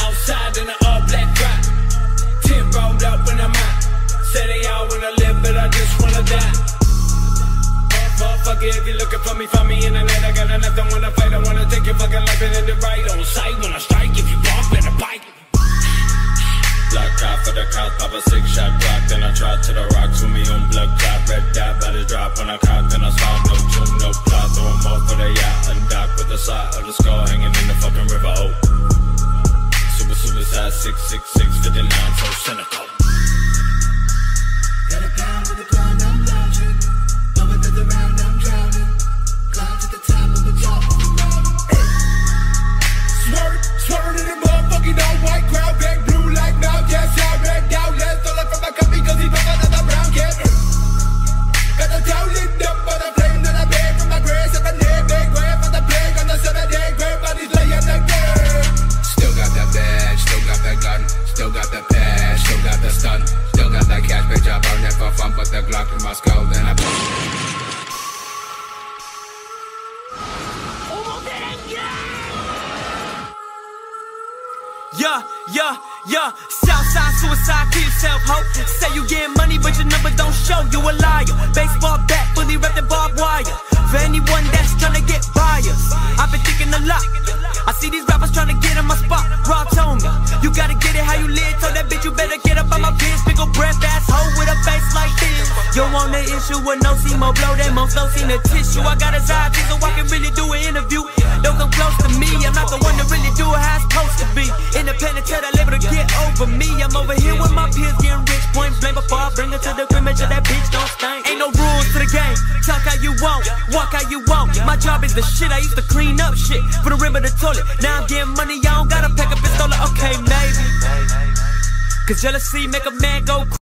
Outside in all black. Ten up. Say they all wanna live, but I just wanna die. Motherfucker, if you're looking for me, find me in the night. I got nothing wanna fight. I wanna take your fucking life and end it right on sight. When I strike, if you bump a bike. Block out for the cops, pop a six shot block. Then I try to the rocks with me on blood clot. Red dot, body drop when I cock. Then I spot no tune, no plot. Throw 'em off for the yacht. Undock with the side of the skull hanging in the fucking river. Oh. Super suicide 666 59 but the Glock in my skull, then I. Yeah, yeah, yeah. Southside suicide, kill yourself, hope. Say you getting money, but your number don't show. You a liar. Baseball bat, fully wrapped in barbed wire. For anyone that's tryna get biased, I've been thinking a lot. I see these rappers tryna get in my spot. Raw told me, you gotta get it how you live. Told that bitch you better get up on my bitch. Pick a breath, asshole with a face like. You want the issue with no more blow that more flow seen the tissue. I got a side so I can really do an interview. Don't come close to me. I'm not the one to really do it how it's supposed to be. Independent, tell that label to get over me. I'm over here with my peers getting rich. Point blank before I bring her to the crib, make sure that bitch don't stink. Ain't no rules to the game. Talk how you want, walk how you want. My job is the shit. I used to clean up shit for the rim of the toilet. Now I'm getting money. I don't gotta pack a pistola. Okay, maybe. Cause jealousy make a man go.